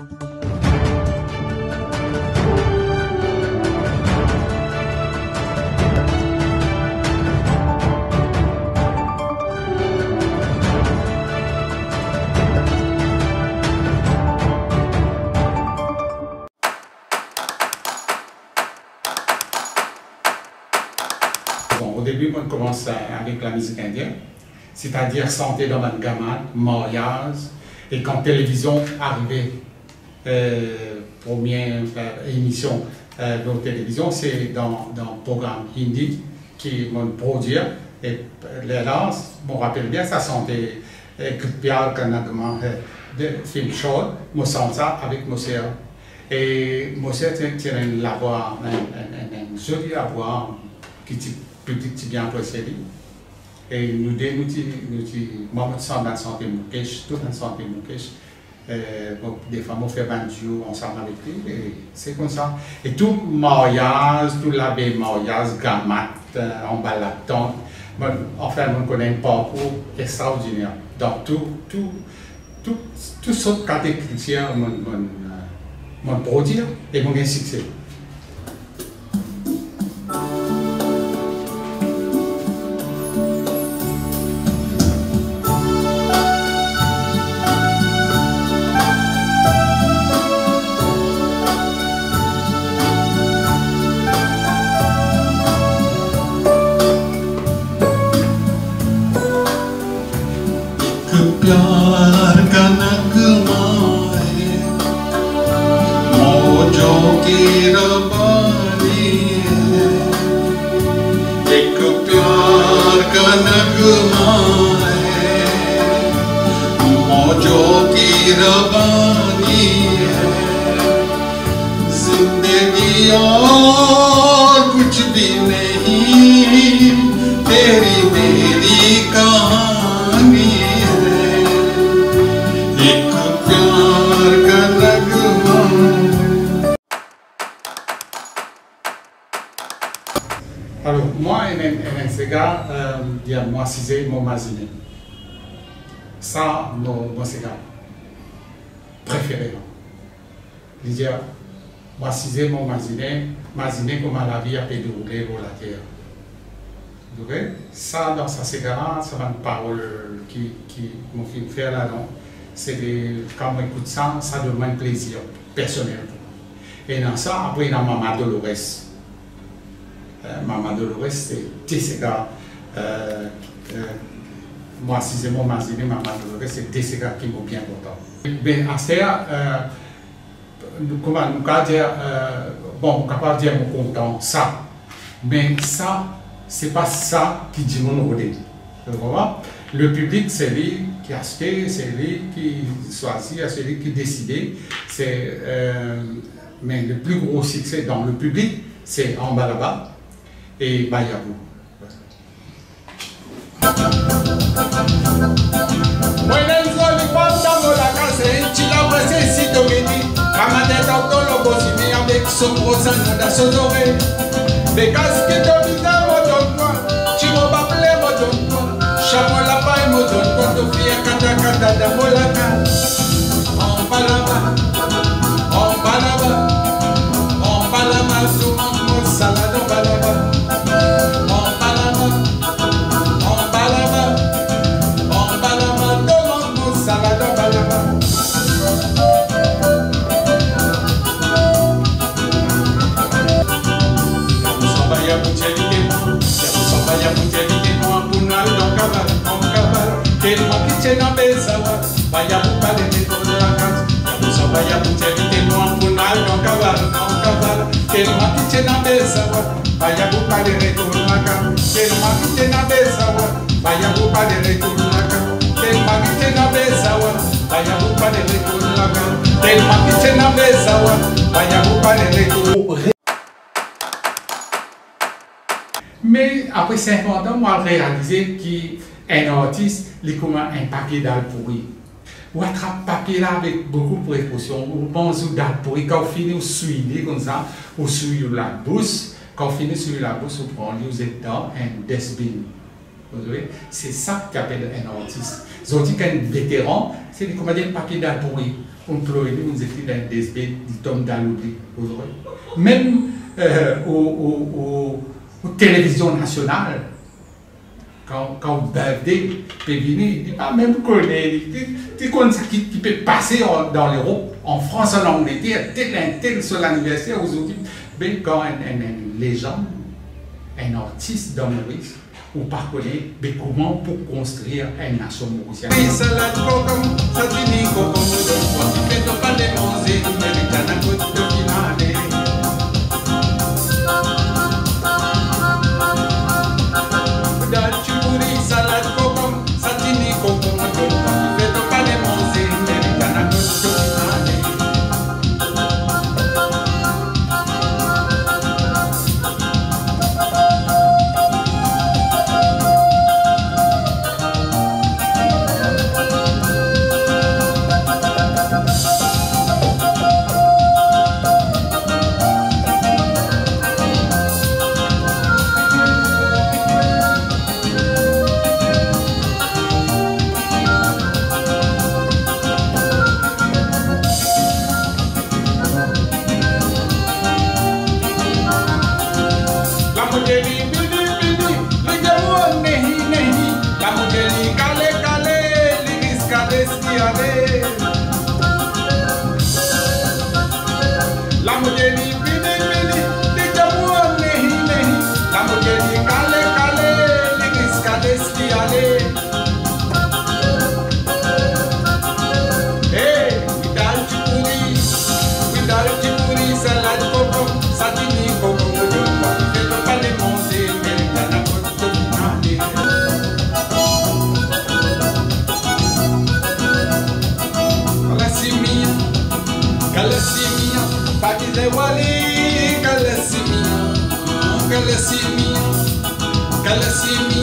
au début, on commence avec la musique indienne, c'est-à-dire santé dans gamme, mariage, et quand télévision arrivait, euh, première euh, émission euh, de télévision, c'est dans, dans le programme hindi qui m'a produit. Et là, je me rappelle bien, ça sentait Kanagama de film chaud, je sens ça avec mon sœur. Et mon sœur tient une voix, une jolie voix qui est bien précédé. Et nous, nous, nous, moi, je sens dans la santé Moukesh, tout dans la santé Moukesh. euh, des femmes ont fait banjo ensemble avec lui, c'est comme ça. Et tout mariage, tout l'abbé mariage, gamat, euh, en bas la tente, bon, enfin, on connaît un parcours extraordinaire. Donc, tout, tout, tout, tout ce côté chrétien, mon, mon, euh, mon produit et mon succès. प्यार का नगमा है मौजों की रबानी एक प्यार का नगमा है मौजों की रबानी है। ज़िंदगी और कुछ भी नहीं Alors, moi, cigare, euh, il y a moi, c'est mon masiné. Ça, mon, cigare préféré. Il dit, moi, c'est mon masiné, masiné comment la vie a été déroulée pour la terre. Voyez Ça, dans sa cigare, ça va une parole qui, qui mon film fait là-dedans. C'est des, quand on écoute ça, ça donne un plaisir personnel. Et dans ça, après, il y a Maman Dolores. Euh, Maman Dolores, cigares. Euh, euh, moi, si c'est mon masiné, Maman Dolores, c'est cigares qui m'ont bien content. Mais à nous, comment nous dire, bon, on peut dire mon content, ça. Mais ça, c'est pas ça qui dit mon voyez? Le public, c'est lui qui a acheté, c'est lui qui choisit, c'est lui qui décide. Mais le plus gros succès dans le public, c'est en bas là-bas et Bayabou. Mwenenzoli kwamdamo la kase Chila wese si domini Kamade tautolo bosini Avec son gros da bater na mesa wa Vaya buka de mi por la casa Ya no sabaya buche mi que no amuna y no cavar, no cavar Que no matiche na mesa wa Vaya buka de mi por la casa. Que no matiche de la casa. Que no matiche na mesa wa Vaya buka de mi por casa la casa. Mais après 50 ans, moi, réalisé qui artiste il est comme un papier d'al pourri. Ou attrape papier là avec beaucoup de précaution. Ou pense au d'al pourri. Quand on finit, on suit comme ça, on suit la bouche. Quand on finit sur la bouche, on prend, vous êtes dans un dustbin. Vous voyez? C'est ça qu'on appelle un artiste. Ils ont dit qu'un vétéran, c'est comme un papier d'al pourri. on ploie nous étions dans des bêtes du tom d'Aloudi. Même euh, au, au, au, aux télévisions nationales, quand, quand vous bavez, il dit pas même connaître, tu qui, peut passer dans l'Europe, en France, en Angleterre, tel un tel sur l'anniversaire, aujourd'hui, ben, quand un, un, un légende, un artiste dans Maurice, ou mais comment pour construire une nation mauricienne? Fais-nous content,